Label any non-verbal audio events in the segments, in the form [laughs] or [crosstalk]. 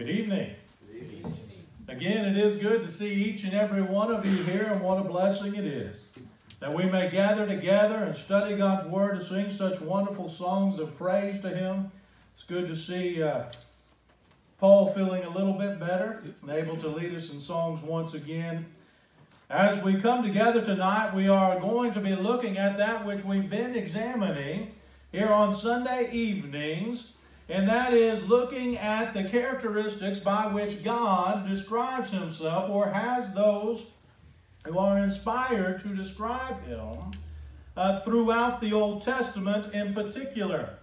Good evening. Again, it is good to see each and every one of you here, and what a blessing it is that we may gather together and study God's Word and sing such wonderful songs of praise to Him. It's good to see uh, Paul feeling a little bit better and able to lead us in songs once again. As we come together tonight, we are going to be looking at that which we've been examining here on Sunday evenings and that is looking at the characteristics by which God describes himself or has those who are inspired to describe him uh, throughout the Old Testament in particular.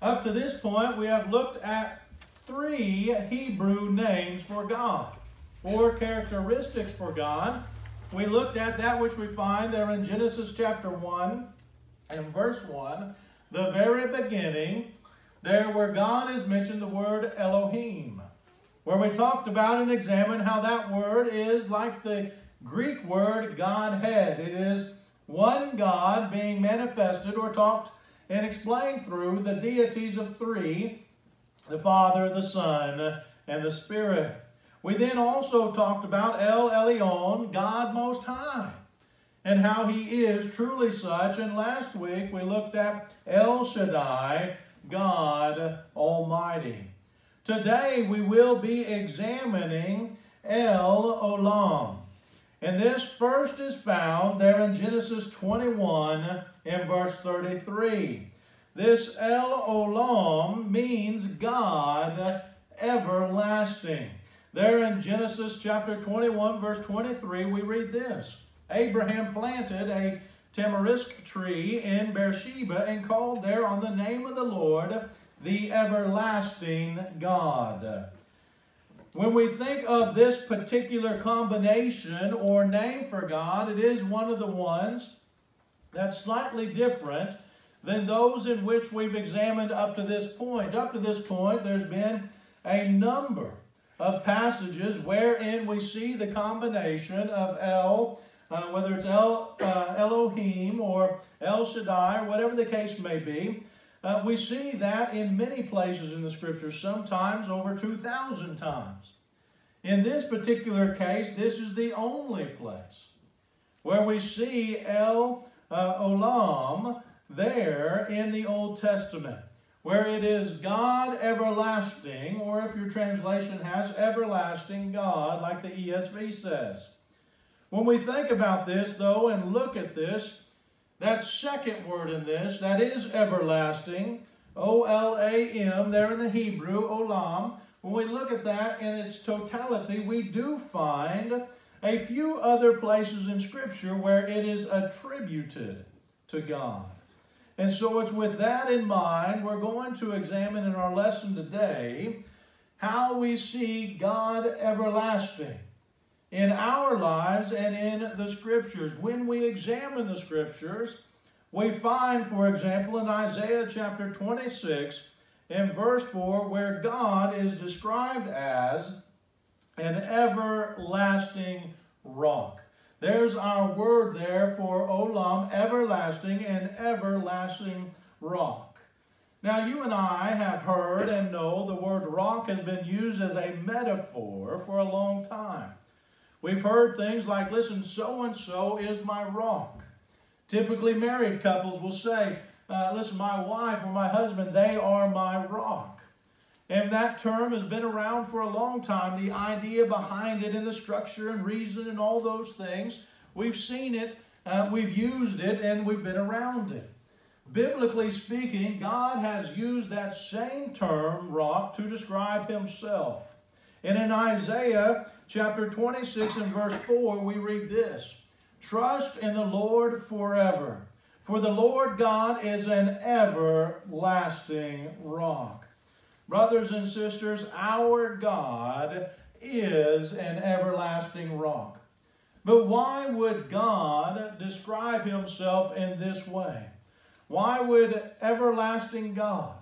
Up to this point, we have looked at three Hebrew names for God, or characteristics for God. We looked at that which we find there in Genesis chapter 1 and verse 1, the very beginning there where God is mentioned the word Elohim, where we talked about and examined how that word is like the Greek word Godhead. It is one God being manifested or talked and explained through the deities of three, the Father, the Son, and the Spirit. We then also talked about El Elyon, God Most High, and how He is truly such. And last week we looked at El Shaddai, God Almighty. Today we will be examining El Olam. And this first is found there in Genesis 21 in verse 33. This El Olam means God everlasting. There in Genesis chapter 21 verse 23 we read this. Abraham planted a tamarisk tree in Beersheba and called there on the name of the Lord, the everlasting God. When we think of this particular combination or name for God, it is one of the ones that's slightly different than those in which we've examined up to this point. Up to this point, there's been a number of passages wherein we see the combination of El uh, whether it's El, uh, Elohim or El Shaddai, or whatever the case may be, uh, we see that in many places in the Scriptures, sometimes over 2,000 times. In this particular case, this is the only place where we see El uh, Olam there in the Old Testament, where it is God everlasting, or if your translation has everlasting God, like the ESV says. When we think about this, though, and look at this, that second word in this, that is everlasting, O-L-A-M, there in the Hebrew, olam, when we look at that in its totality, we do find a few other places in Scripture where it is attributed to God. And so it's with that in mind, we're going to examine in our lesson today how we see God everlasting in our lives and in the Scriptures. When we examine the Scriptures, we find, for example, in Isaiah chapter 26, in verse 4, where God is described as an everlasting rock. There's our word there for olam, everlasting and everlasting rock. Now, you and I have heard and know the word rock has been used as a metaphor for a long time. We've heard things like, listen, so-and-so is my rock. Typically married couples will say, uh, listen, my wife or my husband, they are my rock. And that term has been around for a long time. The idea behind it and the structure and reason and all those things, we've seen it, uh, we've used it, and we've been around it. Biblically speaking, God has used that same term, rock, to describe himself. And in Isaiah chapter 26 and verse 4, we read this Trust in the Lord forever, for the Lord God is an everlasting rock. Brothers and sisters, our God is an everlasting rock. But why would God describe himself in this way? Why would everlasting God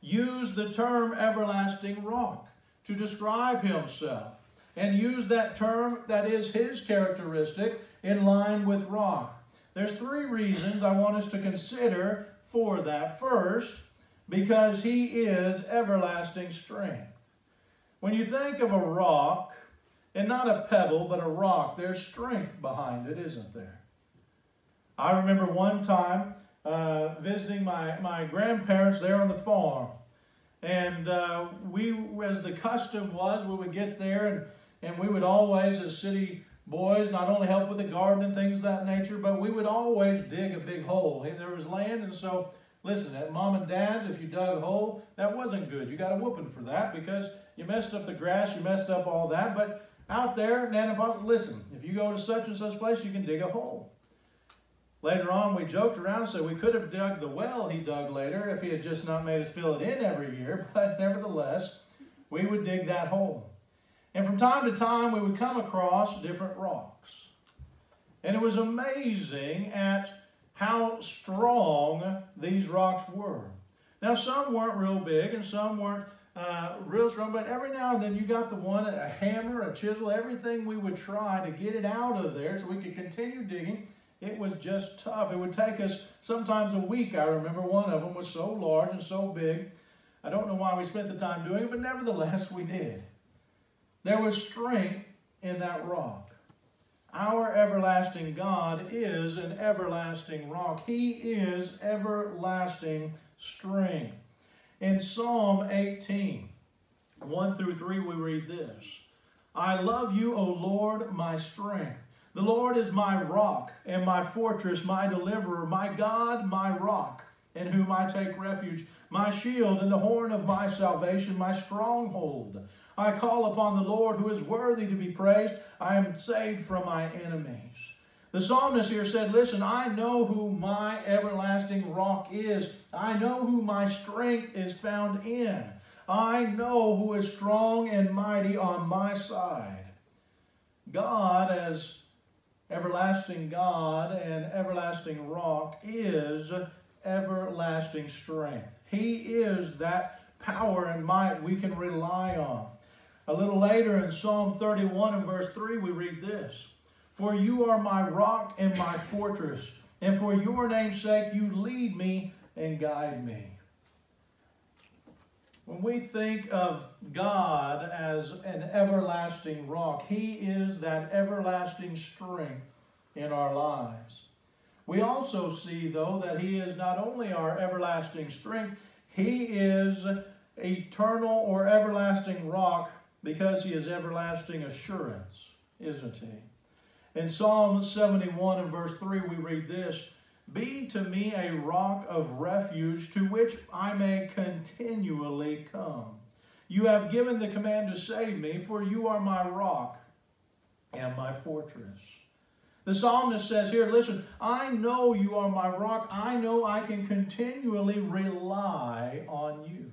use the term everlasting rock? To describe himself and use that term that is his characteristic in line with rock. There's three reasons I want us to consider for that. First, because he is everlasting strength. When you think of a rock, and not a pebble, but a rock, there's strength behind it, isn't there? I remember one time uh, visiting my, my grandparents there on the farm. And uh, we, as the custom was, we would get there and, and we would always, as city boys, not only help with the garden and things of that nature, but we would always dig a big hole. There was land, and so, listen, at mom and dad's, if you dug a hole, that wasn't good. You got a whooping for that because you messed up the grass, you messed up all that. But out there, Nana, listen, if you go to such and such place, you can dig a hole. Later on, we joked around said we could have dug the well he dug later if he had just not made us fill it in every year, [laughs] but nevertheless, we would dig that hole. And from time to time, we would come across different rocks. And it was amazing at how strong these rocks were. Now, some weren't real big and some weren't uh, real strong, but every now and then you got the one, a hammer, a chisel, everything we would try to get it out of there so we could continue digging it was just tough. It would take us sometimes a week. I remember one of them was so large and so big. I don't know why we spent the time doing it, but nevertheless we did. There was strength in that rock. Our everlasting God is an everlasting rock. He is everlasting strength. In Psalm 18, 1 through 3, we read this I love you, O Lord, my strength. The Lord is my rock and my fortress, my deliverer, my God, my rock, in whom I take refuge, my shield and the horn of my salvation, my stronghold. I call upon the Lord who is worthy to be praised. I am saved from my enemies. The psalmist here said, Listen, I know who my everlasting rock is. I know who my strength is found in. I know who is strong and mighty on my side. God, as everlasting God and everlasting rock is everlasting strength. He is that power and might we can rely on. A little later in Psalm 31 and verse 3, we read this For you are my rock and my fortress, and for your name's sake you lead me and guide me. When we think of God as an everlasting rock, He is that everlasting strength in our lives. We also see, though, that He is not only our everlasting strength, He is eternal or everlasting rock because He is everlasting assurance, isn't He? In Psalm 71 and verse 3, we read this be to me a rock of refuge to which I may continually come. You have given the command to save me, for you are my rock and my fortress. The psalmist says here, listen, I know you are my rock. I know I can continually rely on you.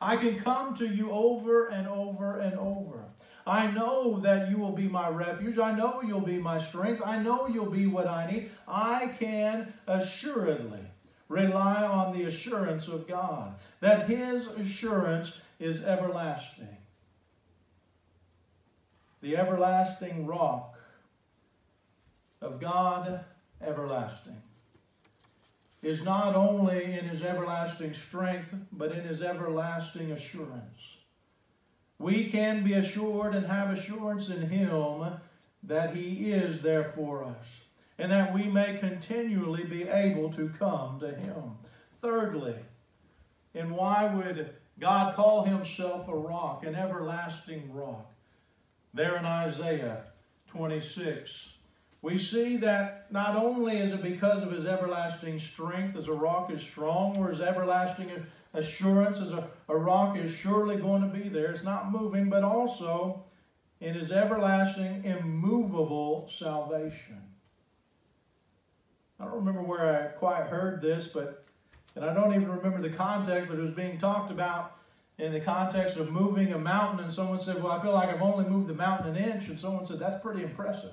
I can come to you over and over and over. I know that you will be my refuge. I know you'll be my strength. I know you'll be what I need. I can assuredly rely on the assurance of God, that His assurance is everlasting. The everlasting rock of God, everlasting, is not only in His everlasting strength, but in His everlasting assurance we can be assured and have assurance in Him that He is there for us, and that we may continually be able to come to Him. Thirdly, and why would God call Himself a rock, an everlasting rock? There in Isaiah 26, we see that not only is it because of His everlasting strength, as a rock is strong, or His everlasting assurance as a, a rock is surely going to be there. It's not moving, but also in his everlasting, immovable salvation. I don't remember where I quite heard this, but and I don't even remember the context, but it was being talked about in the context of moving a mountain, and someone said, Well, I feel like I've only moved the mountain an inch, and someone said, That's pretty impressive.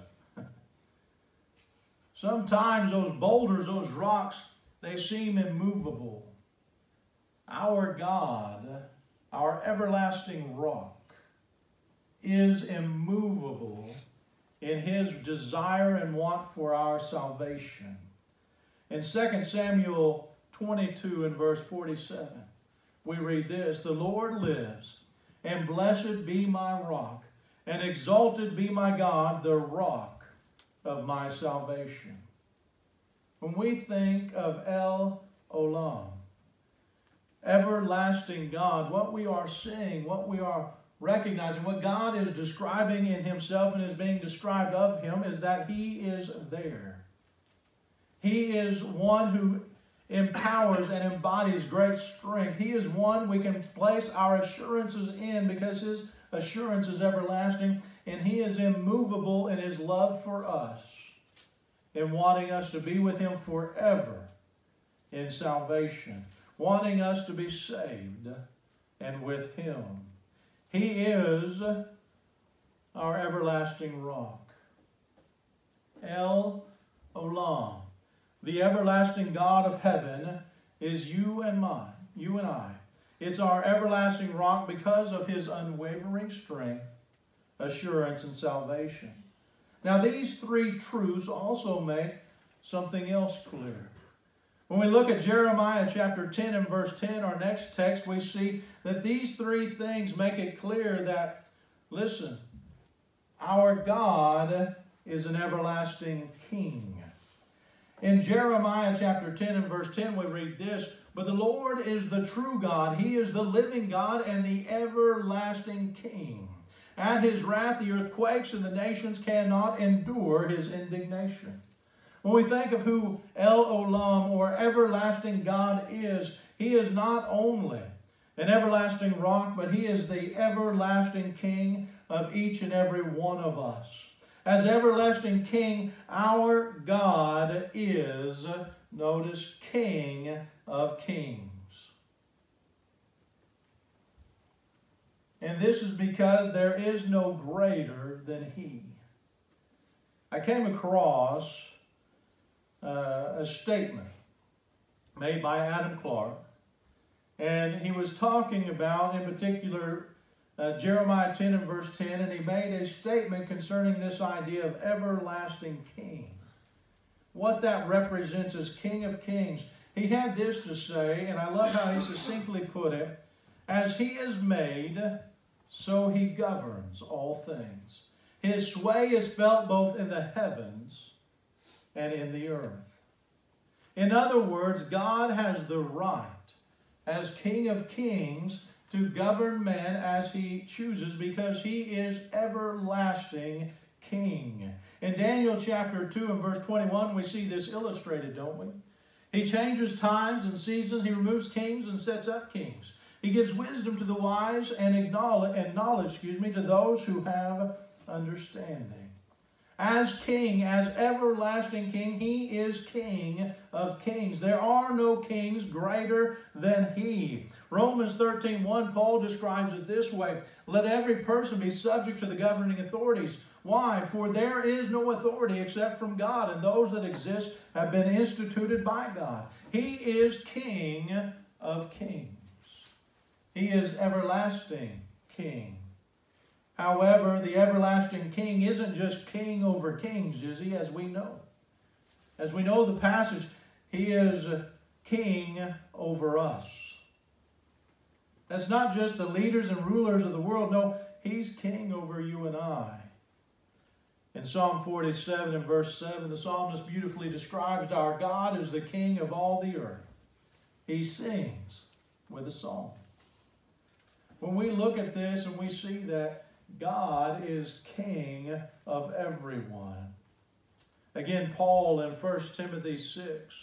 Sometimes those boulders, those rocks, they seem immovable. Our God, our everlasting rock, is immovable in his desire and want for our salvation. In 2 Samuel 22 and verse 47, we read this The Lord lives, and blessed be my rock, and exalted be my God, the rock of my salvation. When we think of El Olam, everlasting God, what we are seeing, what we are recognizing, what God is describing in Himself and is being described of Him is that He is there. He is one who empowers and embodies great strength. He is one we can place our assurances in because His assurance is everlasting and He is immovable in His love for us in wanting us to be with Him forever in salvation, wanting us to be saved and with Him. He is our everlasting rock. El Olam, the everlasting God of heaven, is you and mine, you and I. It's our everlasting rock because of his unwavering strength, assurance, and salvation. Now, these three truths also make something else clear. When we look at Jeremiah chapter 10 and verse 10, our next text, we see that these three things make it clear that, listen, our God is an everlasting King. In Jeremiah chapter 10 and verse 10, we read this But the Lord is the true God, He is the living God and the everlasting King. At His wrath, the earth quakes, and the nations cannot endure His indignation. When we think of who El Olam or everlasting God is, He is not only an everlasting rock, but He is the everlasting King of each and every one of us. As everlasting King, our God is, notice, King of kings. And this is because there is no greater than He. I came across uh, a statement made by Adam Clarke, And he was talking about, in particular, uh, Jeremiah 10 and verse 10, and he made a statement concerning this idea of everlasting king. What that represents as King of Kings. He had this to say, and I love how he succinctly put it As he is made, so he governs all things. His sway is felt both in the heavens and in the earth. In other words, God has the right, as King of Kings, to govern man as he chooses because he is everlasting King. In Daniel chapter 2 and verse 21, we see this illustrated, don't we? He changes times and seasons. He removes kings and sets up kings. He gives wisdom to the wise and, acknowledge, and knowledge excuse me, to those who have understanding. As king, as everlasting king, he is king of kings. There are no kings greater than he. Romans 13, 1, Paul describes it this way Let every person be subject to the governing authorities. Why? For there is no authority except from God, and those that exist have been instituted by God. He is king of kings. He is everlasting king. However, the everlasting king isn't just king over kings, is he, as we know? As we know the passage, he is king over us. That's not just the leaders and rulers of the world. No, he's king over you and I. In Psalm 47 and verse 7, the psalmist beautifully describes our God as the king of all the earth. He sings with a song. When we look at this and we see that God is king of everyone. Again, Paul in 1 Timothy 6,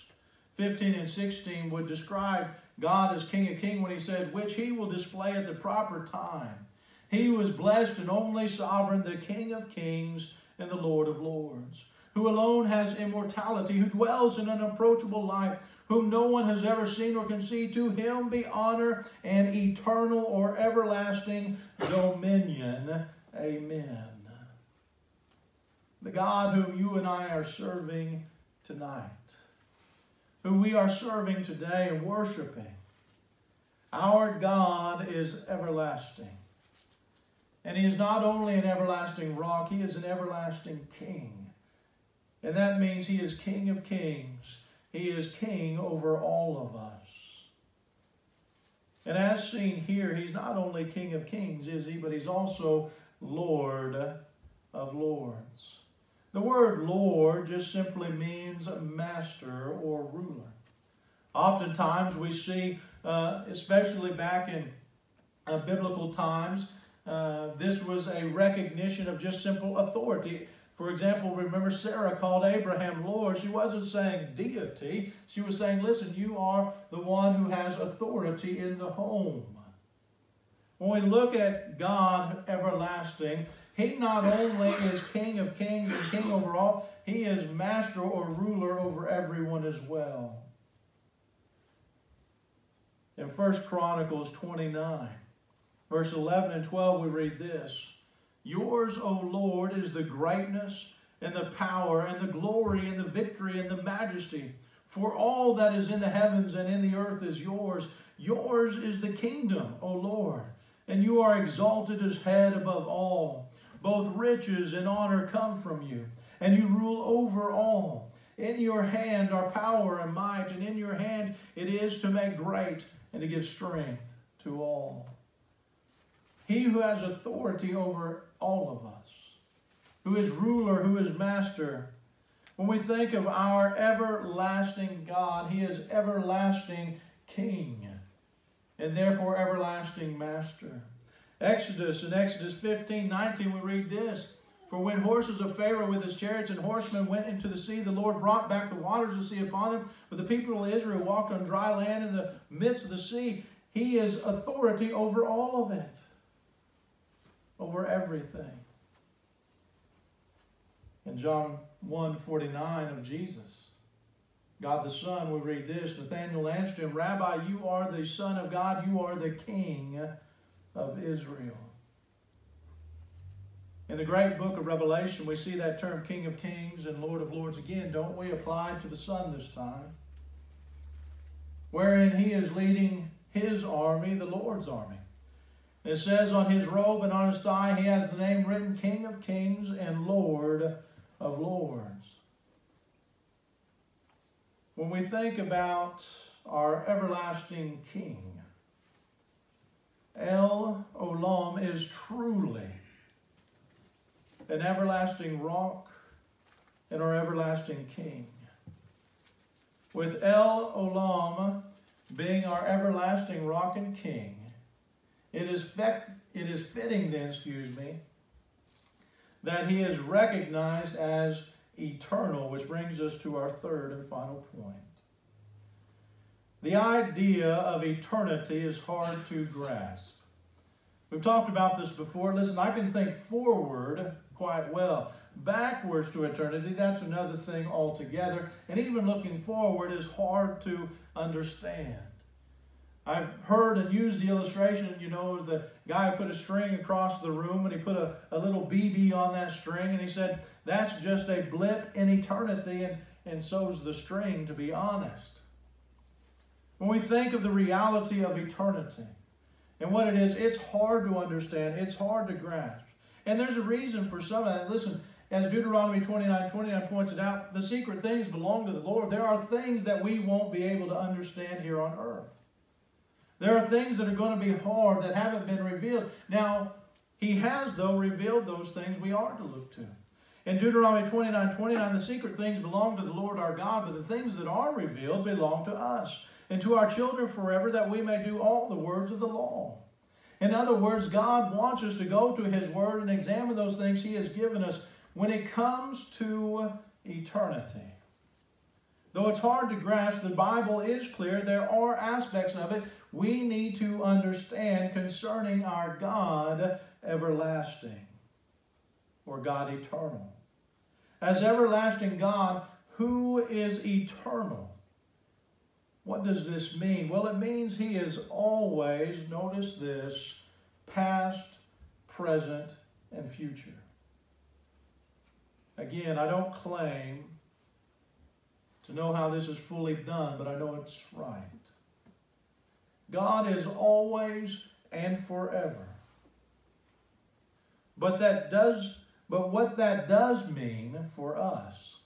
15 and 16 would describe God as King of Kings when he said, which he will display at the proper time. He was blessed and only sovereign, the King of kings and the Lord of lords, who alone has immortality, who dwells in an approachable light, whom no one has ever seen or can see. To him be honor and eternal or everlasting dominion. Amen. The God whom you and I are serving tonight, who we are serving today and worshiping, our God is everlasting. And he is not only an everlasting rock, he is an everlasting king. And that means he is King of kings he is king over all of us. And as seen here, he's not only King of Kings, is he, but he's also Lord of Lords. The word Lord just simply means master or ruler. Oftentimes we see, uh, especially back in uh, biblical times, uh, this was a recognition of just simple authority. For example, remember Sarah called Abraham Lord. She wasn't saying deity. She was saying, listen, you are the one who has authority in the home. When we look at God everlasting, he not only is King of kings and King over all, he is master or ruler over everyone as well. In 1 Chronicles 29, verse 11 and 12, we read this Yours, O Lord, is the greatness and the power and the glory and the victory and the majesty. For all that is in the heavens and in the earth is yours. Yours is the kingdom, O Lord, and you are exalted as head above all. Both riches and honor come from you, and you rule over all. In your hand are power and might, and in your hand it is to make great and to give strength to all. He who has authority over all of us, who is ruler, who is master. When we think of our everlasting God, He is everlasting King and therefore everlasting Master. Exodus, in Exodus 15, 19, we read this. For when horses of Pharaoh with his chariots and horsemen went into the sea, the Lord brought back the waters of the sea upon them. But the people of Israel walked on dry land in the midst of the sea. He is authority over all of it, over everything. In John 1 49 of Jesus, God the Son, we read this Nathanael answered him, Rabbi, you are the Son of God, you are the King of Israel. In the great book of Revelation, we see that term King of Kings and Lord of Lords again, don't we? Applied to the Son this time, wherein he is leading his army, the Lord's army. It says on his robe and on his thigh, he has the name written King of Kings and Lord of Lords. When we think about our everlasting King, El Olam is truly an everlasting rock and our everlasting King. With El Olam being our everlasting rock and King, it is, it is fitting then, excuse me, that he is recognized as eternal, which brings us to our third and final point. The idea of eternity is hard to grasp. We've talked about this before. Listen, I can think forward quite well. Backwards to eternity, that's another thing altogether. And even looking forward is hard to understand. I've heard and used the illustration, you know, the guy put a string across the room and he put a, a little BB on that string and he said, that's just a blip in eternity and, and so's the string, to be honest. When we think of the reality of eternity and what it is, it's hard to understand, it's hard to grasp. And there's a reason for some of that. Listen, as Deuteronomy 29 29 points it out, the secret things belong to the Lord. There are things that we won't be able to understand here on earth. There are things that are going to be hard that haven't been revealed. Now, he has, though, revealed those things we are to look to. In Deuteronomy 29 29, the secret things belong to the Lord our God, but the things that are revealed belong to us and to our children forever, that we may do all the words of the law. In other words, God wants us to go to His Word and examine those things He has given us when it comes to eternity. Though it's hard to grasp, the Bible is clear. There are aspects of it we need to understand concerning our God everlasting or God eternal. As everlasting God, who is eternal? What does this mean? Well, it means he is always, notice this, past, present, and future. Again, I don't claim to know how this is fully done, but I know it's right. God is always and forever. But that does but what that does mean for us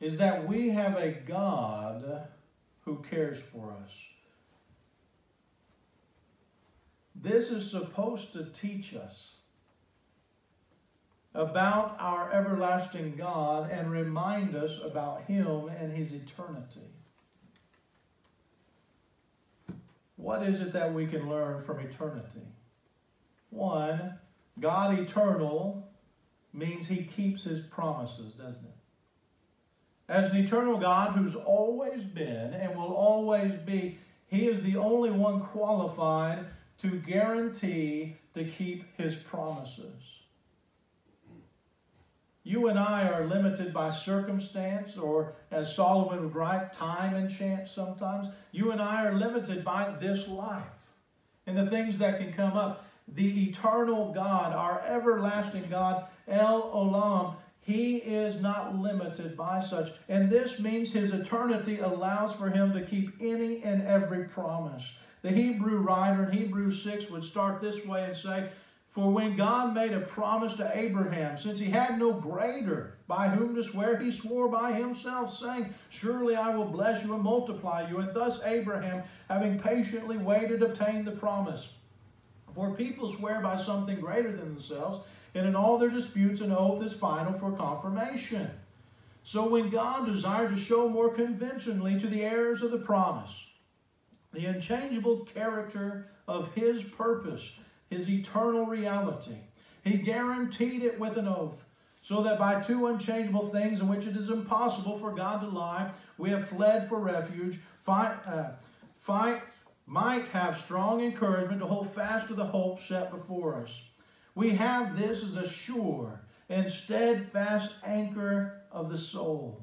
is that we have a God who cares for us. This is supposed to teach us about our everlasting God and remind us about Him and His eternity. What is it that we can learn from eternity? One, God eternal means He keeps His promises, doesn't it? As an eternal God who's always been and will always be, He is the only one qualified to guarantee to keep His promises. You and I are limited by circumstance, or as Solomon would write, time and chance sometimes. You and I are limited by this life and the things that can come up. The eternal God, our everlasting God, El Olam, he is not limited by such. And this means his eternity allows for him to keep any and every promise. The Hebrew writer in Hebrews 6 would start this way and say, for when God made a promise to Abraham, since he had no greater by whom to swear, he swore by himself, saying, Surely I will bless you and multiply you. And thus Abraham, having patiently waited, obtained the promise. For people swear by something greater than themselves, and in all their disputes an oath is final for confirmation. So when God desired to show more convincingly to the heirs of the promise the unchangeable character of his purpose, his eternal reality. He guaranteed it with an oath, so that by two unchangeable things in which it is impossible for God to lie, we have fled for refuge, fight, uh, fight might have strong encouragement to hold fast to the hope set before us. We have this as a sure and steadfast anchor of the soul.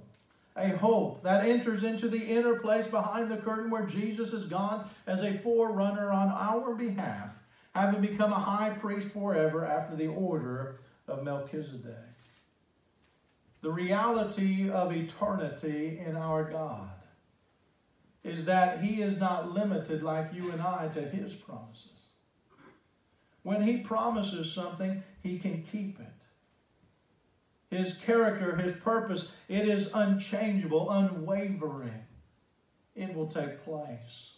A hope that enters into the inner place behind the curtain where Jesus has gone as a forerunner on our behalf having become a high priest forever after the order of Melchizedek. The reality of eternity in our God is that He is not limited like you and I to His promises. When He promises something, He can keep it. His character, His purpose, it is unchangeable, unwavering. It will take place.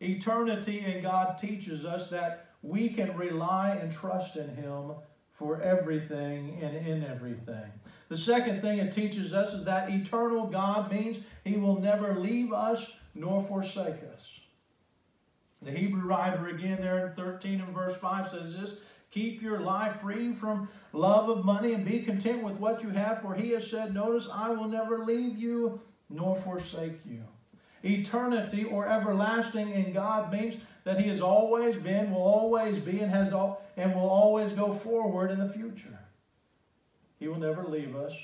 Eternity in God teaches us that we can rely and trust in Him for everything and in everything. The second thing it teaches us is that eternal God means He will never leave us nor forsake us. The Hebrew writer again there in 13 and verse 5 says this, Keep your life free from love of money and be content with what you have, for he has said, notice, I will never leave you nor forsake you. Eternity or everlasting in God means that He has always been, will always be, and has all, and will always go forward in the future. He will never leave us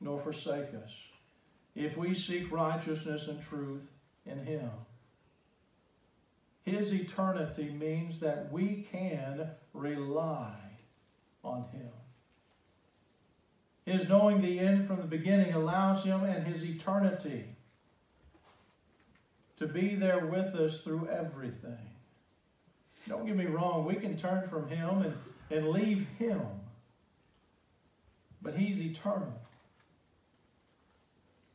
nor forsake us if we seek righteousness and truth in Him. His eternity means that we can rely on Him. His knowing the end from the beginning allows Him and His eternity to be there with us through everything. Don't get me wrong, we can turn from Him and, and leave Him, but He's eternal.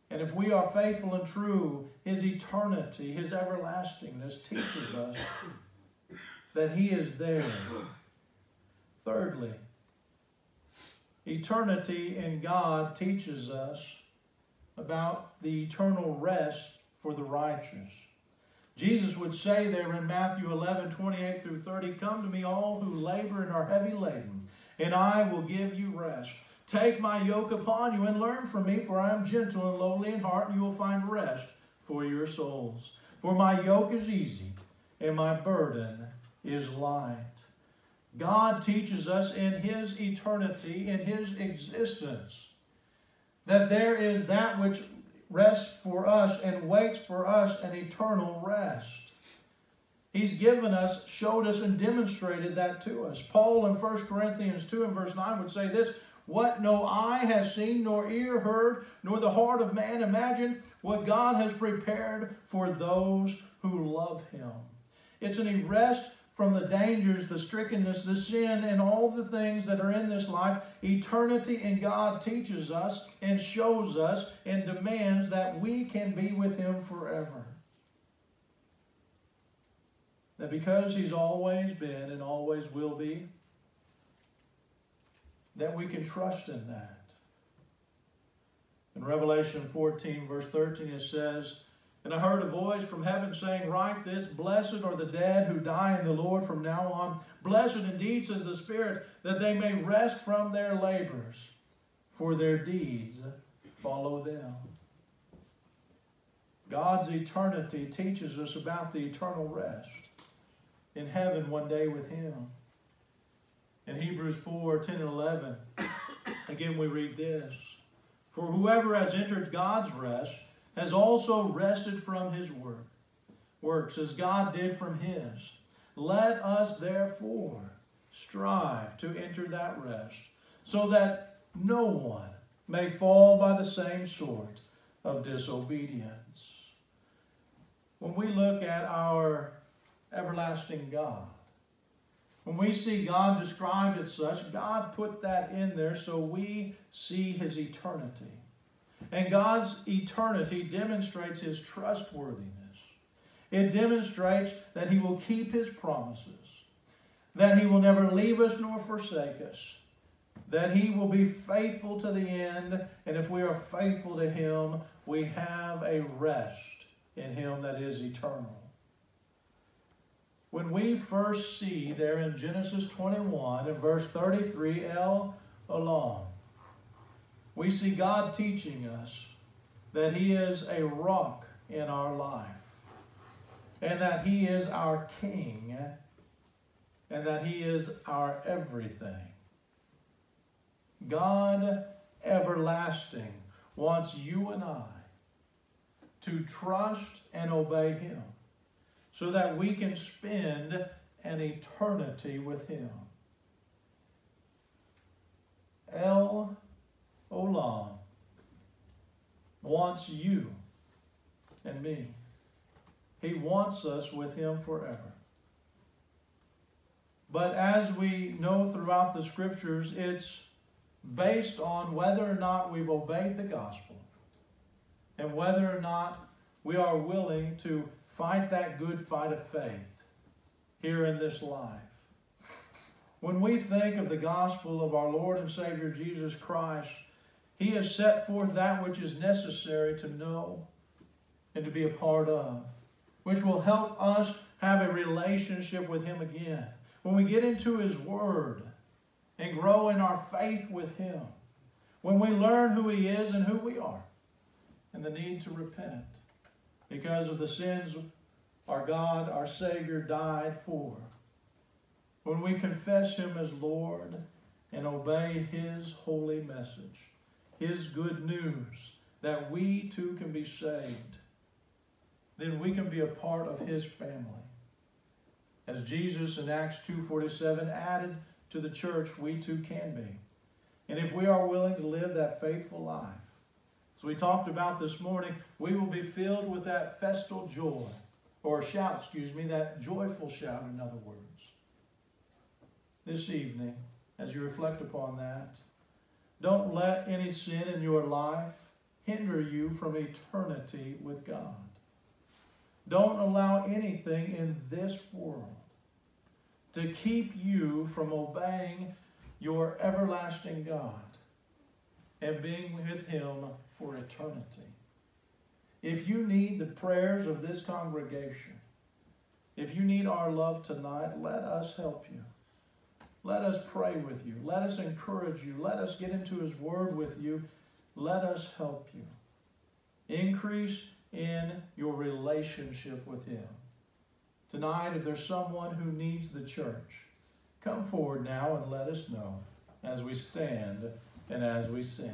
And if we are faithful and true, His eternity, His everlastingness teaches us that He is there. Thirdly, eternity in God teaches us about the eternal rest for the righteous. Jesus would say there in Matthew 11, 28 through 30, Come to me, all who labor and are heavy laden, and I will give you rest. Take my yoke upon you and learn from me, for I am gentle and lowly in heart, and you will find rest for your souls. For my yoke is easy, and my burden is light. God teaches us in His eternity, in His existence, that there is that which rests for us and waits for us an eternal rest. He's given us, showed us, and demonstrated that to us. Paul in 1 Corinthians 2 and verse 9 would say this What no eye has seen, nor ear heard, nor the heart of man imagined, what God has prepared for those who love him. It's an rest from the dangers, the strickenness, the sin, and all the things that are in this life, eternity in God teaches us and shows us and demands that we can be with Him forever. That because He's always been and always will be, that we can trust in that. In Revelation 14, verse 13, it says, And I heard a voice from heaven saying, Write this, blessed are the dead who die in the Lord from now on. Blessed indeed, says the Spirit, that they may rest from their labors, for their deeds follow them. God's eternity teaches us about the eternal rest in heaven one day with Him. In Hebrews 4 10 and 11, [coughs] again we read this For whoever has entered God's rest has also rested from his work, works as God did from his. Let us therefore strive to enter that rest, so that no one may fall by the same sort of disobedience. When we look at our everlasting God, when we see God described as such, God put that in there so we see his eternity. And God's eternity demonstrates his trustworthiness. It demonstrates that he will keep his promises, that he will never leave us nor forsake us, that he will be faithful to the end, and if we are faithful to him, we have a rest in him that is eternal. When we first see there in Genesis 21 and verse 33, El Olam, we see God teaching us that He is a rock in our life, and that He is our King, and that He is our everything. God everlasting wants you and I to trust and obey Him so that we can spend an eternity with Him. El Olam wants you and me. He wants us with Him forever. But as we know throughout the scriptures, it's based on whether or not we've obeyed the gospel and whether or not we are willing to fight that good fight of faith here in this life. When we think of the gospel of our Lord and Savior Jesus Christ, He has set forth that which is necessary to know and to be a part of, which will help us have a relationship with Him again. When we get into His Word and grow in our faith with Him, when we learn who He is and who we are, and the need to repent because of the sins our God, our Savior, died for. When we confess Him as Lord and obey His holy message, His good news that we too can be saved, then we can be a part of His family. As Jesus in Acts 2.47 added to the church, we too can be. And if we are willing to live that faithful life, as we talked about this morning, we will be filled with that festal joy, or shout, excuse me, that joyful shout, in other words. This evening, as you reflect upon that, don't let any sin in your life hinder you from eternity with God. Don't allow anything in this world to keep you from obeying your everlasting God and being with Him for eternity. If you need the prayers of this congregation, if you need our love tonight, let us help you. Let us pray with you. Let us encourage you. Let us get into His Word with you. Let us help you. Increase in your relationship with Him. Tonight, if there's someone who needs the church, come forward now and let us know as we stand and as we sing.